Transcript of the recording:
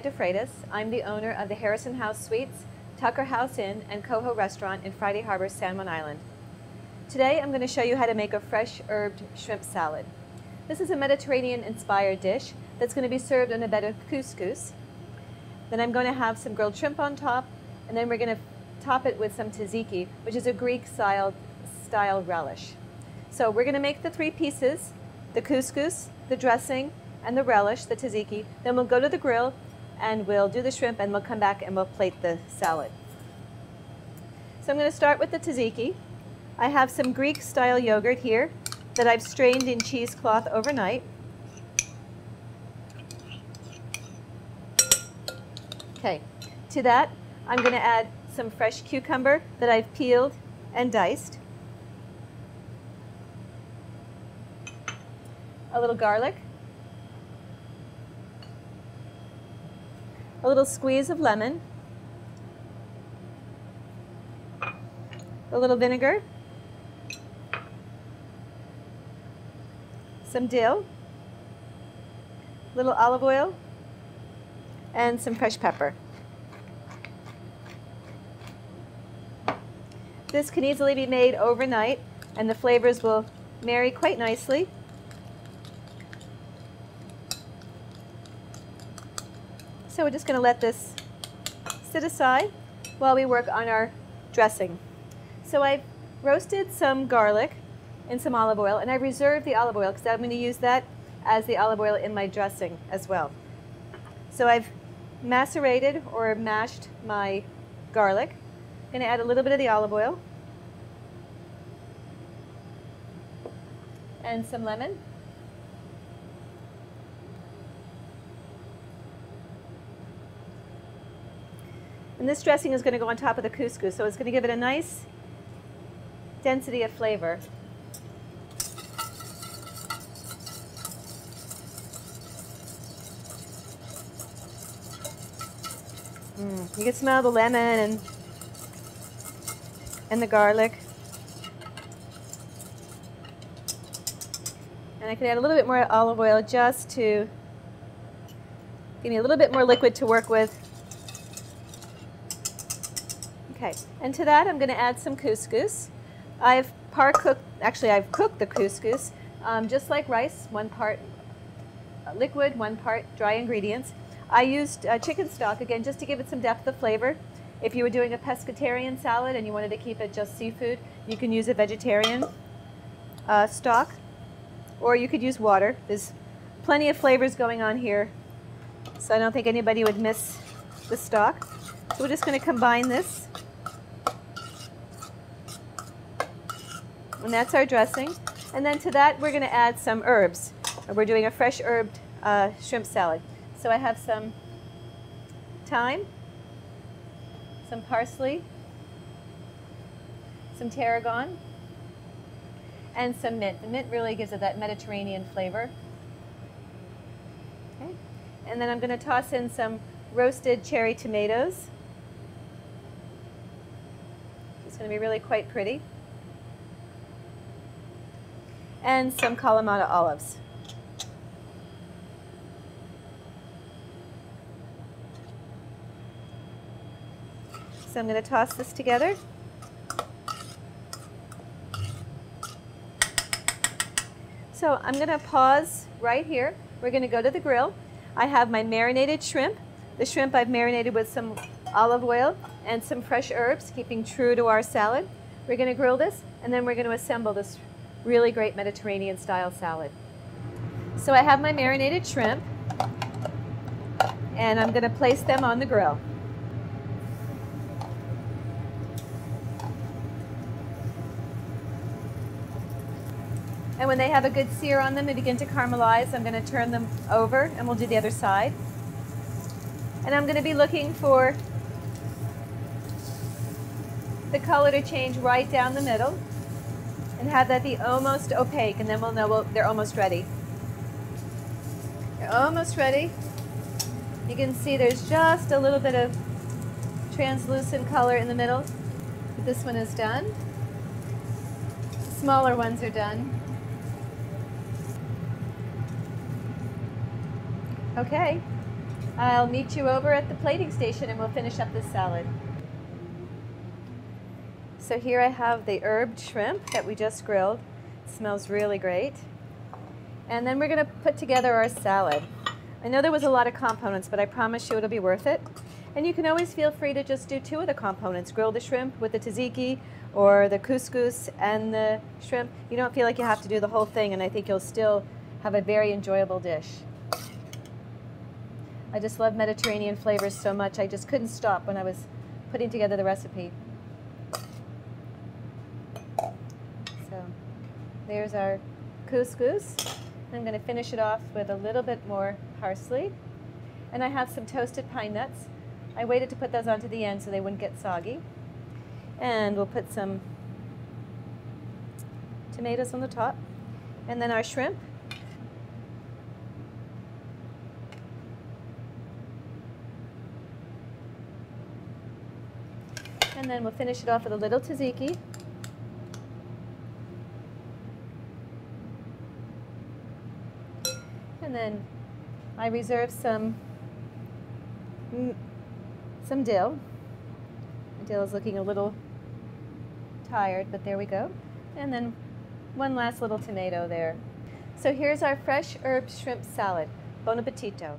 de Freitas. I'm the owner of the Harrison House Suites, Tucker House Inn, and Coho Restaurant in Friday Harbor, San Juan Island. Today I'm going to show you how to make a fresh herbed shrimp salad. This is a Mediterranean-inspired dish that's going to be served on a bed of couscous. Then I'm going to have some grilled shrimp on top, and then we're going to top it with some tzatziki, which is a Greek-style style relish. So we're going to make the three pieces, the couscous, the dressing, and the relish, the tzatziki. Then we'll go to the grill and we'll do the shrimp and we'll come back and we'll plate the salad. So I'm going to start with the tzatziki. I have some Greek style yogurt here that I've strained in cheesecloth overnight. Okay, to that I'm going to add some fresh cucumber that I've peeled and diced. A little garlic. A little squeeze of lemon, a little vinegar, some dill, a little olive oil, and some fresh pepper. This can easily be made overnight and the flavors will marry quite nicely. So we're just going to let this sit aside while we work on our dressing. So I've roasted some garlic in some olive oil, and I reserved the olive oil because I'm going to use that as the olive oil in my dressing as well. So I've macerated or mashed my garlic. I'm going to add a little bit of the olive oil and some lemon. And this dressing is going to go on top of the couscous, so it's going to give it a nice density of flavor. Mm, you can smell the lemon and, and the garlic. And I can add a little bit more olive oil just to give me a little bit more liquid to work with Okay, and to that I'm going to add some couscous. I've par cooked, actually I've cooked the couscous um, just like rice, one part liquid, one part dry ingredients. I used uh, chicken stock, again, just to give it some depth of flavor. If you were doing a pescatarian salad and you wanted to keep it just seafood, you can use a vegetarian uh, stock, or you could use water. There's plenty of flavors going on here, so I don't think anybody would miss the stock. So we're just going to combine this And that's our dressing. And then to that, we're going to add some herbs. We're doing a fresh herbed uh, shrimp salad. So I have some thyme, some parsley, some tarragon, and some mint. The mint really gives it that Mediterranean flavor. Okay. And then I'm going to toss in some roasted cherry tomatoes. It's going to be really quite pretty and some Kalamata olives. So I'm going to toss this together. So I'm going to pause right here. We're going to go to the grill. I have my marinated shrimp. The shrimp I've marinated with some olive oil and some fresh herbs, keeping true to our salad. We're going to grill this, and then we're going to assemble this really great Mediterranean style salad. So I have my marinated shrimp and I'm going to place them on the grill. And when they have a good sear on them, they begin to caramelize. I'm going to turn them over and we'll do the other side. And I'm going to be looking for the color to change right down the middle and have that be almost opaque and then we'll know they're almost ready. They're almost ready. You can see there's just a little bit of translucent color in the middle. This one is done. The smaller ones are done. Okay. I'll meet you over at the plating station and we'll finish up this salad. So here I have the herbed shrimp that we just grilled. It smells really great. And then we're going to put together our salad. I know there was a lot of components, but I promise you it'll be worth it. And you can always feel free to just do two of the components, grill the shrimp with the tzatziki or the couscous and the shrimp. You don't feel like you have to do the whole thing, and I think you'll still have a very enjoyable dish. I just love Mediterranean flavors so much, I just couldn't stop when I was putting together the recipe. So there's our couscous. I'm going to finish it off with a little bit more parsley. And I have some toasted pine nuts. I waited to put those onto the end so they wouldn't get soggy. And we'll put some tomatoes on the top. And then our shrimp. And then we'll finish it off with a little tzatziki. And then I reserve some some dill. Dill is looking a little tired, but there we go. And then one last little tomato there. So here's our fresh herb shrimp salad. Bon appetito.